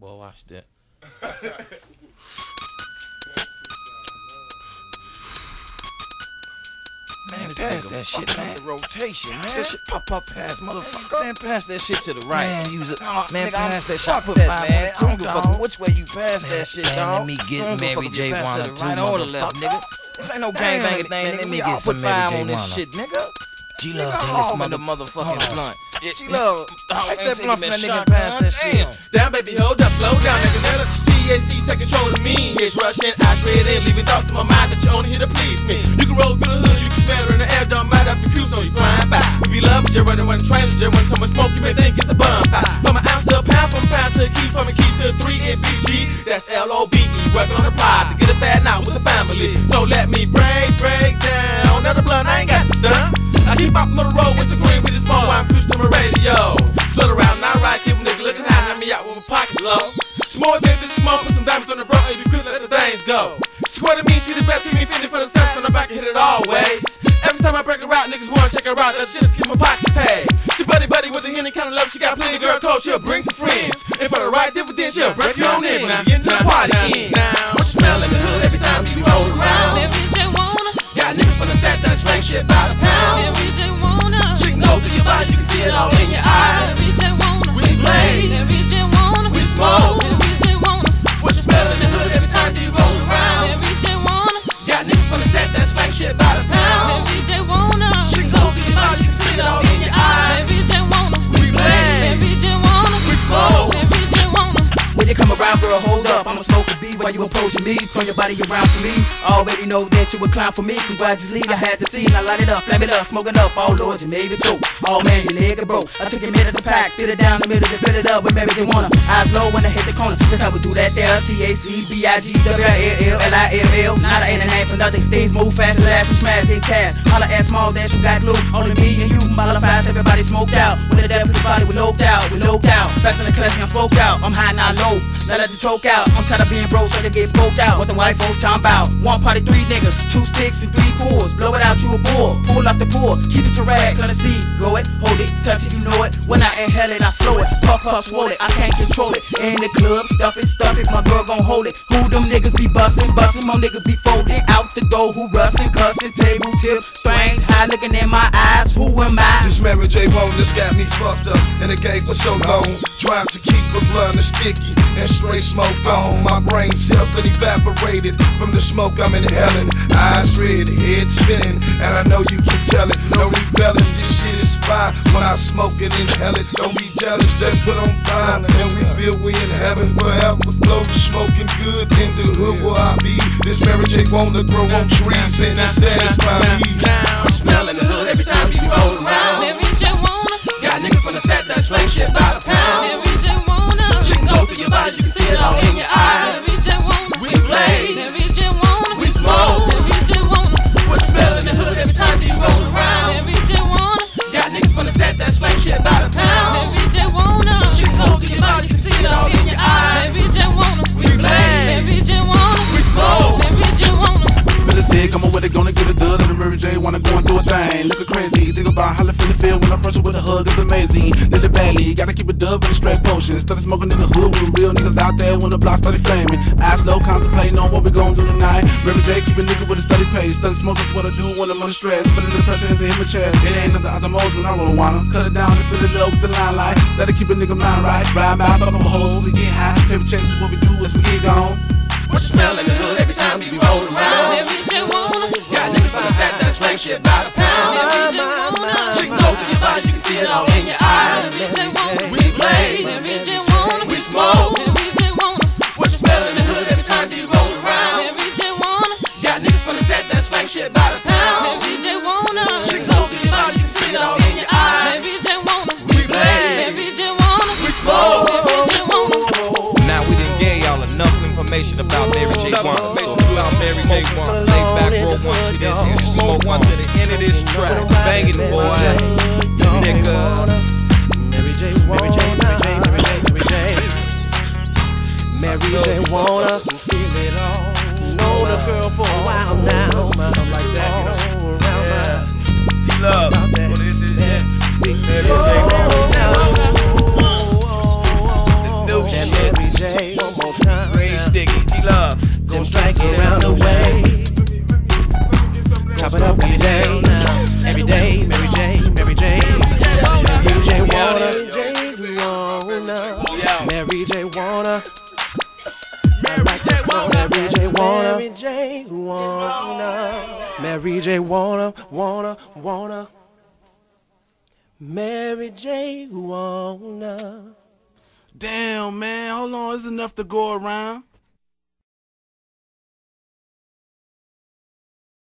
Boy, watch that. Man, pass that shit, man. The rotation, man. That shit pop up past, motherfucker. Man, pass that shit to the right. Man, use it. Oh, man, nigga, I'm- pass that shit. fuck that, man. I don't give a fuck which way you pass that shit, man, dog. let me get don't give a Mary J. Wanna to the right or the left, nigga. This ain't no gangbanging man, thing, let me get some Mary J. on this Wanna. shit, nigga. G Nigga, I'm this the motherfucking blunt. Yeah, G yeah. Love, Oh, take that take blunt from that nigga pass that shit. Down, baby, hold up, slow down, nigga. Now TAC take control of me. It's rushing, I shred in, leaving thoughts in my mind that you only here to please me. You can roll through the hood, be quick, let the things go. Square to me, see the best, see me feeling for the steps from the back and hit it always. Every time I break her out, niggas wanna check her out, that shit keep my pockets paid. She buddy buddy with the henny kind of love, she got plenty of girl code, she'll bring some friends. And for the right dividend, she'll break you on in when we get to the party end. What you smell in the hood every time you roll around? Every day wanna, Got niggas from the set that slang shit by the pound. every day wanna, She can go through your body, you can see it all Around, girl, hold up. I'ma smoke a B while you approaching me. Turn your body around for me. Already know that you climb for me. Congratulations, I had to see. Now light it up, flame it up, smoke it up. Oh Lord, you made it choke. Oh man, your it broke. I took your of the pack, spit it down the middle, then fill it up with Mary J. Wanna. Eyes low when I hit the corner. That's how we do that there. T A C B I G W I L L I M L. Not an name for nothing. Things move fast, last we smash, hit cash. Holla at small dash, you got glue. Only me and you. Fast, everybody smoked out. When the the body, we loped out. We loped out. In the class, I'm smoked out. I'm high, not low. Now let the choke out. I'm tired of being broke, so they get smoked out. What the white folks talking about? One party, three niggas, two sticks and three pulls. Blow it out, you a bull. Pull up the pool. Keep it to rag, it see. Go it, hold it, touch it, you know it. When I inhale it, I slow it. Puff, puff, swole it. I can't control it. In the club, stuff it, stuff it. My girl gon' hold it. Who them niggas be bustin', bustin'? My niggas be folding out the door. Who russin', cussin', table tip, strange. High looking in my eyes. Who am I? This Mary J. Bonus got me fucked up in the game for so long. Trying to keep the blunt and sticky and straight smoke on. My brain cells been evaporated from the smoke I'm inhaling. Eyes red, head spinning, and I know you can tell it. No rebelling, this shit is fine when I smoke it, inhale it. Don't be jealous, just put on fine. And we feel we in heaven forever. Flow smoking good in the hood where I be. This Mary J. wanna grow on trees and it satisfy me. What you smell in the hood every time you Mary J wanna go and do a thing. Looking crazy, think about how I feel feel when I brush it with a hug, it's amazing. Lily Bailey, gotta keep it dub with a stress potion. Started smoking in the hood with real niggas out there when the block started flaming. Eyes low, contemplating on what we gon' do tonight. Mary J keep a nigga with a steady pace. Study smoking what I do when I'm under stress. Feeling the pressure into him a chest. It ain't nothing out the most when I roll a wanna. Cut it down and fill it up with the limelight. It keep a nigga mind right. Ride by, fuck up a hoes, we get high. Paper is what we do as we get gone. What you smell shit by the pound. every day wanna, She can go through your body, you can see it all in your eyes. every day wanna, We play. every day wanna, We smoke. every day wanna, What you smell in the hood every time you roll around? every day wanna, Got niggas from the set that slang shit by the pound. every day wanna, She can your body, you can see it all in your eyes. every day wanna, We play. every day wanna, We smoke. every day wanna. Now we done gave y'all enough information about Mary J. Wanna. About Mary J. Wanna. Lay back, roll one to this smoke one to the end of this track. Banging boy. Nigga. Mary J. Mary J. Mary J. Mary J. Mary J. Mary J. Wanna feel it all. Know the girl for a while now. Like that, you know. Uh, Around my Love. Mary J. wanna, Mary J. Wanna, Mary J. Wanna, wanna, wanna. Mary J. Wanna. Damn, man, hold on, it's enough to go around.